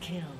Kill.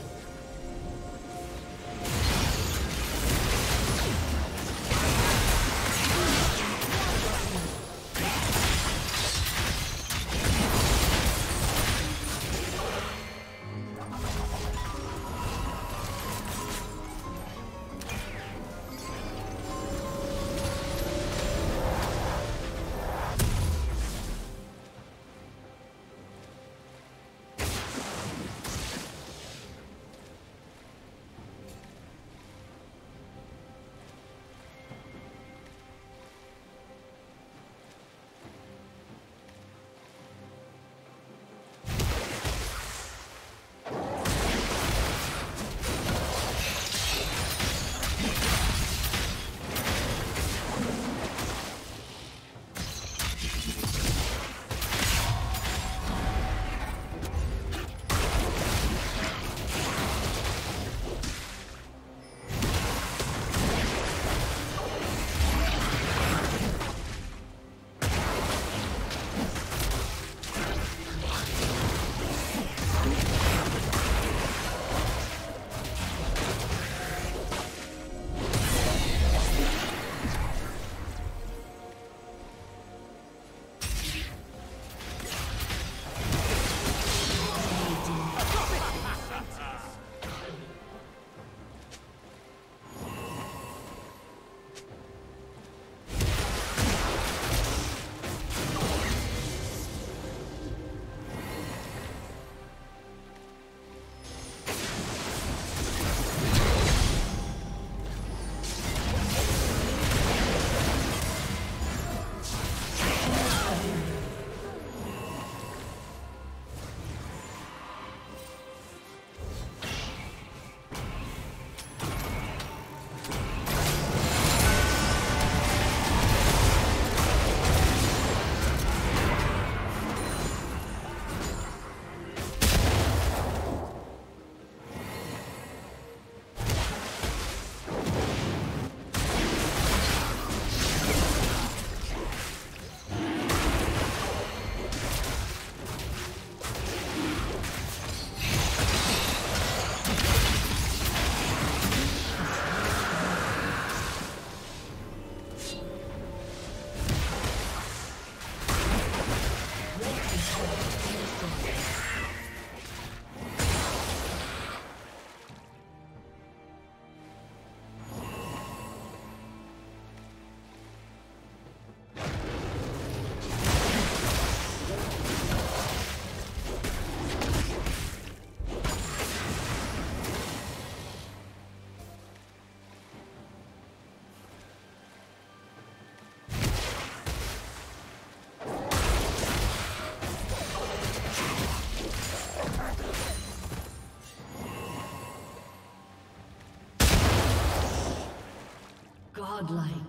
Godlike.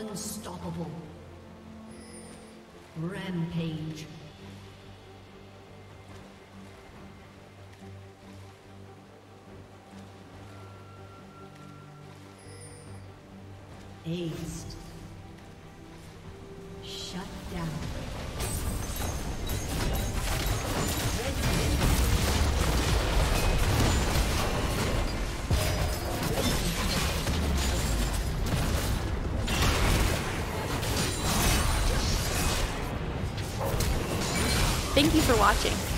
Unstoppable. Rampage. Aced. For watching.